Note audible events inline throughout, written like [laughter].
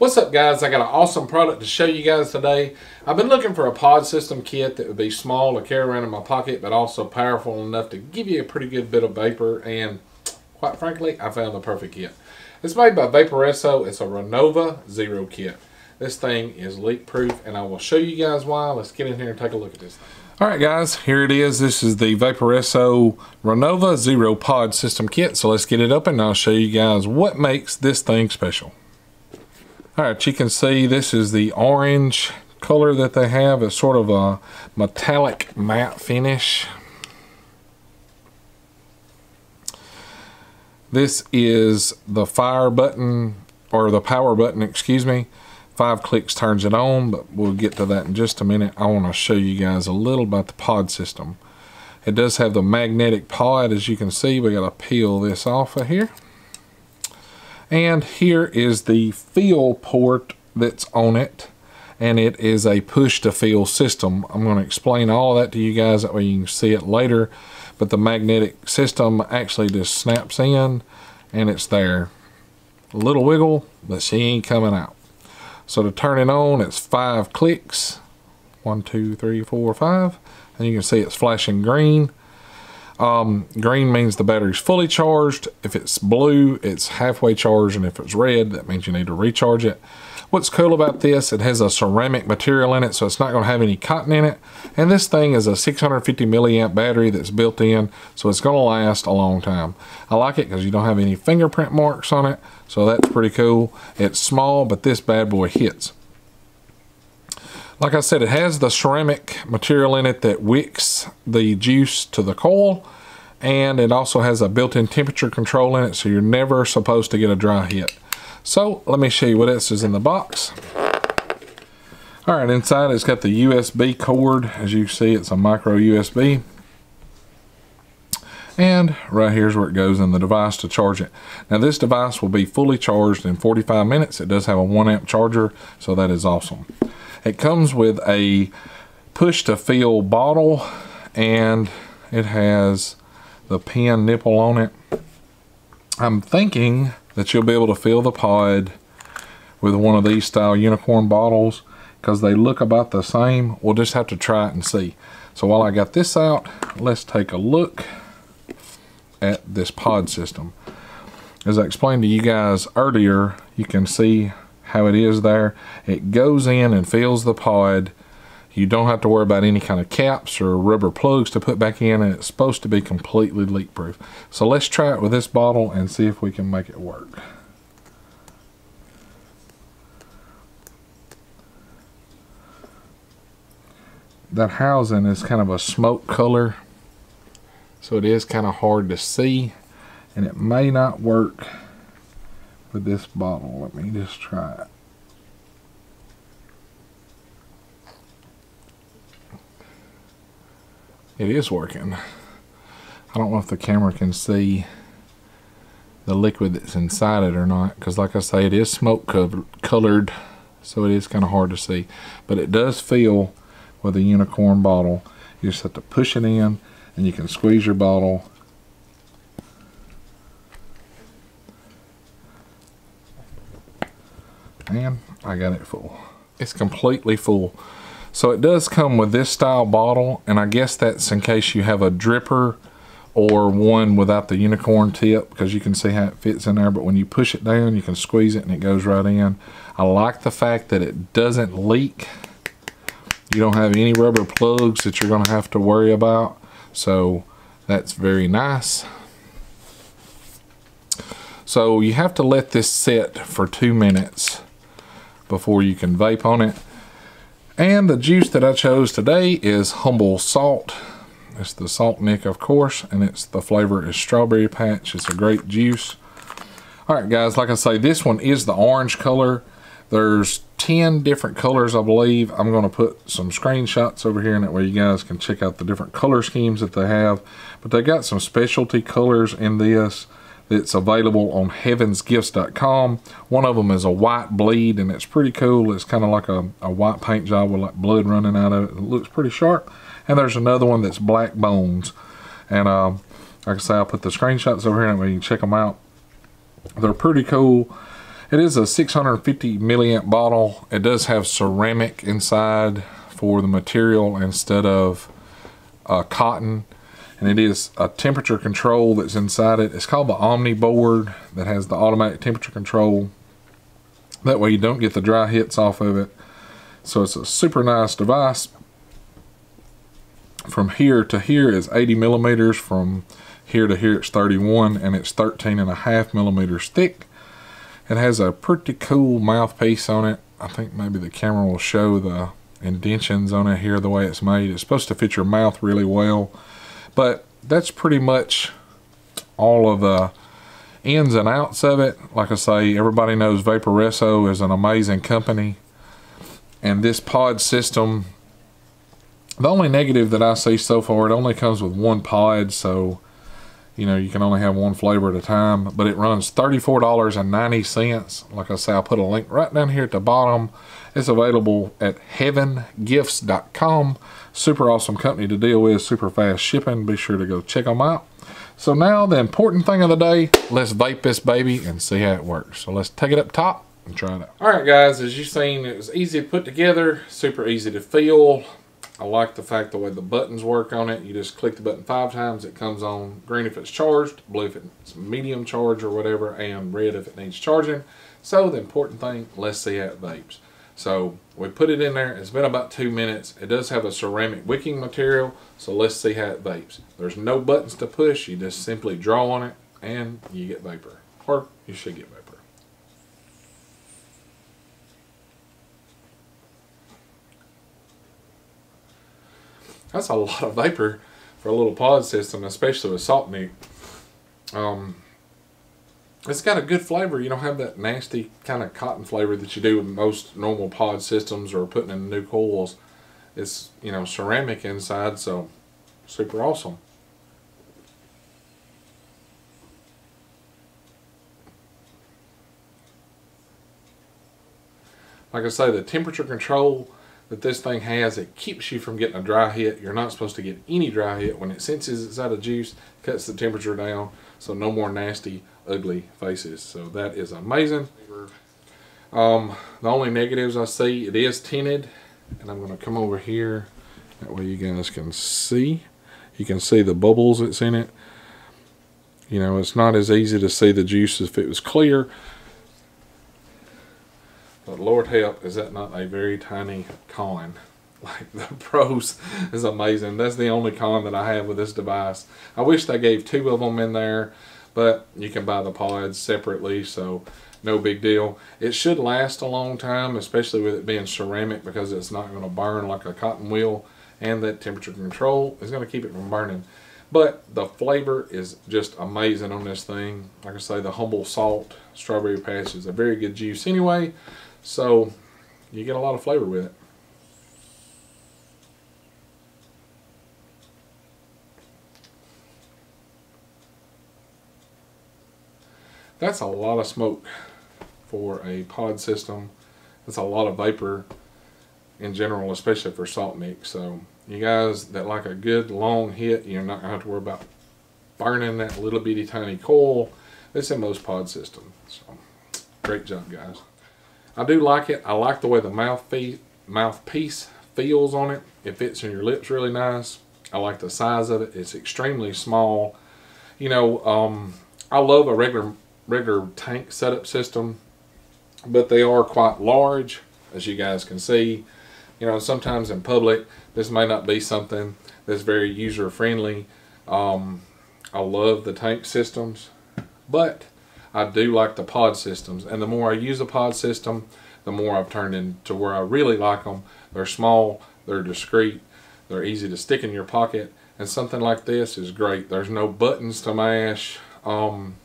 What's up guys? I got an awesome product to show you guys today. I've been looking for a pod system kit that would be small to carry around in my pocket but also powerful enough to give you a pretty good bit of vapor and quite frankly I found the perfect kit. It's made by Vaporesso. It's a Renova Zero kit. This thing is leak proof and I will show you guys why. Let's get in here and take a look at this. Alright guys, here it is. This is the Vaporesso Renova Zero Pod System Kit. So let's get it up and I'll show you guys what makes this thing special. Alright, you can see this is the orange color that they have. It's sort of a metallic matte finish. This is the fire button, or the power button, excuse me. Five clicks turns it on, but we'll get to that in just a minute. I want to show you guys a little about the pod system. It does have the magnetic pod, as you can see. We got to peel this off of here. And here is the fill port that's on it. And it is a push to fill system. I'm going to explain all that to you guys. That way you can see it later. But the magnetic system actually just snaps in and it's there. A little wiggle, but she ain't coming out. So to turn it on, it's five clicks. One, two, three, four, five. And you can see it's flashing green. Um, green means the battery's fully charged. If it's blue, it's halfway charged. And if it's red, that means you need to recharge it. What's cool about this, it has a ceramic material in it, so it's not going to have any cotton in it. And this thing is a 650 milliamp battery that's built in, so it's going to last a long time. I like it because you don't have any fingerprint marks on it, so that's pretty cool. It's small, but this bad boy hits. Like I said, it has the ceramic material in it that wicks the juice to the coil. And it also has a built-in temperature control in it, so you're never supposed to get a dry hit. So let me show you what else is in the box. All right, inside it's got the USB cord. As you see, it's a micro USB. And right here's where it goes in the device to charge it. Now this device will be fully charged in 45 minutes. It does have a one amp charger, so that is awesome. It comes with a push to fill bottle and it has the pin nipple on it. I'm thinking that you'll be able to fill the pod with one of these style unicorn bottles because they look about the same. We'll just have to try it and see. So while I got this out, let's take a look at this pod system. As I explained to you guys earlier, you can see how it is there. It goes in and fills the pod. You don't have to worry about any kind of caps or rubber plugs to put back in and it's supposed to be completely leak proof. So let's try it with this bottle and see if we can make it work. That housing is kind of a smoke color so it is kind of hard to see and it may not work with this bottle. Let me just try it. It is working. I don't know if the camera can see the liquid that's inside it or not because like I say it is smoke covered, colored so it is kind of hard to see but it does feel with a unicorn bottle you just have to push it in and you can squeeze your bottle and I got it full. It's completely full. So it does come with this style bottle and I guess that's in case you have a dripper or one without the unicorn tip because you can see how it fits in there but when you push it down you can squeeze it and it goes right in. I like the fact that it doesn't leak. You don't have any rubber plugs that you're going to have to worry about so that's very nice. So you have to let this sit for two minutes before you can vape on it. And the juice that I chose today is Humble Salt. It's the Salt Nic, of course, and it's the flavor is Strawberry Patch. It's a great juice. All right, guys, like I say, this one is the orange color. There's 10 different colors, I believe. I'm going to put some screenshots over here, and that way you guys can check out the different color schemes that they have. But they got some specialty colors in this. It's available on heavensgifts.com. One of them is a white bleed, and it's pretty cool. It's kind of like a, a white paint job with like blood running out of it. It looks pretty sharp. And there's another one that's black bones. And uh, like I say, I'll put the screenshots over here, and you can check them out. They're pretty cool. It is a 650 milliamp bottle. It does have ceramic inside for the material instead of uh, cotton. And it is a temperature control that's inside it. It's called the Omni board that has the automatic temperature control. That way you don't get the dry hits off of it. So it's a super nice device. From here to here is 80 millimeters. From here to here it's 31 and it's 13 and a half millimeters thick. It has a pretty cool mouthpiece on it. I think maybe the camera will show the indentions on it here the way it's made. It's supposed to fit your mouth really well. But that's pretty much all of the ins and outs of it. Like I say, everybody knows Vaporesso is an amazing company. And this pod system, the only negative that I see so far, it only comes with one pod. So you know, you can only have one flavor at a time, but it runs $34.90. Like I say, I'll put a link right down here at the bottom. It's available at heavengifts.com. Super awesome company to deal with, super fast shipping. Be sure to go check them out. So now the important thing of the day, let's vape this baby and see how it works. So let's take it up top and try it out. All right, guys, as you've seen, it was easy to put together, super easy to feel. I like the fact the way the buttons work on it. You just click the button five times, it comes on green if it's charged, blue if it's medium charge or whatever, and red if it needs charging. So the important thing, let's see how it vapes. So we put it in there, it's been about two minutes. It does have a ceramic wicking material, so let's see how it vapes. There's no buttons to push, you just simply draw on it and you get vapor, or you should get vapor. That's a lot of vapor for a little pod system, especially with salt meat. Um, it's got a good flavor. You don't have that nasty kind of cotton flavor that you do with most normal pod systems or putting in new coils. It's, you know, ceramic inside, so super awesome. Like I say, the temperature control that this thing has. It keeps you from getting a dry hit. You're not supposed to get any dry hit. When it senses it's out of juice, cuts the temperature down. So no more nasty, ugly faces. So that is amazing. Um, the only negatives I see, it is tinted. And I'm going to come over here. That way you guys can see. You can see the bubbles that's in it. You know, it's not as easy to see the juice if it was clear. But Lord help, is that not a very tiny con? [laughs] Like the pros is amazing. That's the only con that I have with this device. I wish they gave two of them in there, but you can buy the pods separately, so no big deal. It should last a long time, especially with it being ceramic because it's not going to burn like a cotton wheel, and that temperature control is going to keep it from burning. But the flavor is just amazing on this thing. Like I say, the Humble Salt Strawberry Patch is a very good juice anyway. So you get a lot of flavor with it. That's a lot of smoke for a pod system. That's a lot of vapor in general, especially for salt nics. So you guys that like a good long hit, you're not going to have to worry about burning that little bitty tiny coil that's in most pod systems. So great job, guys. I do like it. I like the way the mouthpiece, mouthpiece feels on it. It fits in your lips really nice. I like the size of it. It's extremely small. You know, um, I love a regular regular tank setup system, but they are quite large, as you guys can see. You know, sometimes in public, this may not be something that's very user friendly. Um, I love the tank systems, but I do like the pod systems. And the more I use a pod system, the more I've turned into where I really like them. They're small, they're discreet, they're easy to stick in your pocket. And something like this is great. There's no buttons to mash. Um,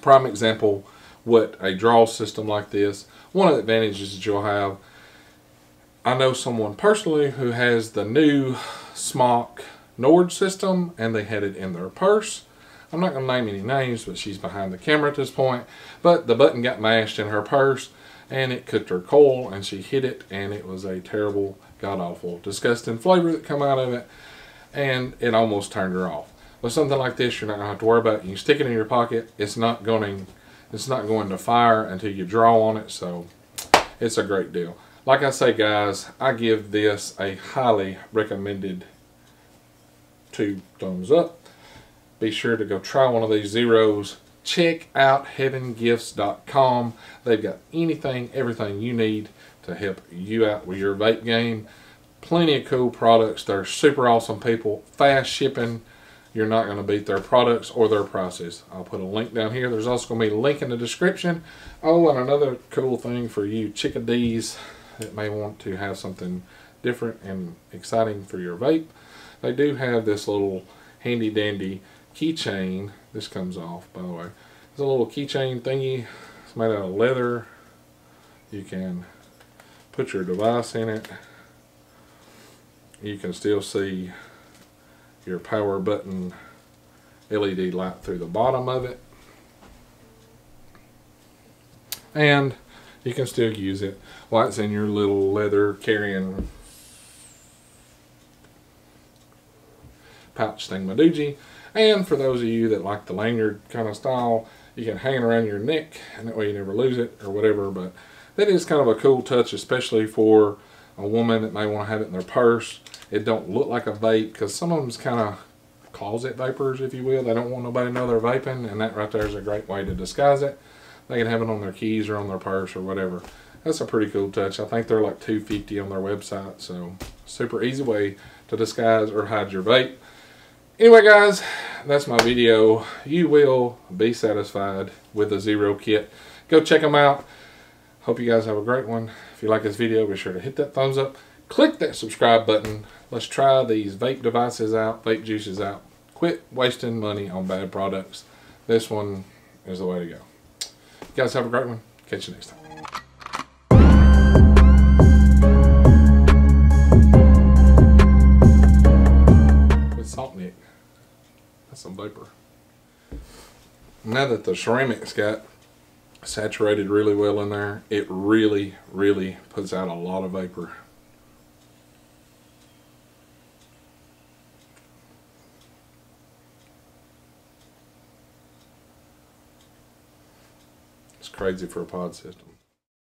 prime example, what a draw system like this, one of the advantages that you'll have, I know someone personally who has the new Smok Nord system and they had it in their purse I'm not going to name any names, but she's behind the camera at this point. But the button got mashed in her purse and it cooked her coil and she hit it and it was a terrible, god-awful, disgusting flavor that come out of it and it almost turned her off. With something like this, you're not going to have to worry about it. You stick it in your pocket. It's not going It's not going to fire until you draw on it, so it's a great deal. Like I say, guys, I give this a highly recommended two thumbs up. Be sure to go try one of these zeros. Check out heavengifts.com. They've got anything, everything you need to help you out with your vape game. Plenty of cool products. They're super awesome people. Fast shipping. You're not going to beat their products or their prices. I'll put a link down here. There's also going to be a link in the description. Oh, and another cool thing for you chickadees that may want to have something different and exciting for your vape. They do have this little handy dandy keychain. This comes off, by the way. It's a little keychain thingy. It's made out of leather. You can put your device in it. You can still see your power button LED light through the bottom of it. And you can still use it while it's in your little leather carrying pouch thing, thingamadoogie. And for those of you that like the lanyard kind of style, you can hang it around your neck and that way you never lose it or whatever. But that is kind of a cool touch, especially for a woman that may want to have it in their purse. It don't look like a vape because some of them's kind of closet vapors, if you will. They don't want nobody to know they're vaping, and that right there is a great way to disguise it. They can have it on their keys or on their purse or whatever. That's a pretty cool touch. I think they're like 250 on their website, so super easy way to disguise or hide your vape. Anyway, guys, that's my video. You will be satisfied with the Zero kit. Go check them out. Hope you guys have a great one. If you like this video, be sure to hit that thumbs up. Click that subscribe button. Let's try these vape devices out, vape juices out. Quit wasting money on bad products. This one is the way to go. You guys have a great one. Catch you next time. That's some vapor. Now that the ceramic's got saturated really well in there, it really, really puts out a lot of vapor. It's crazy for a pod system.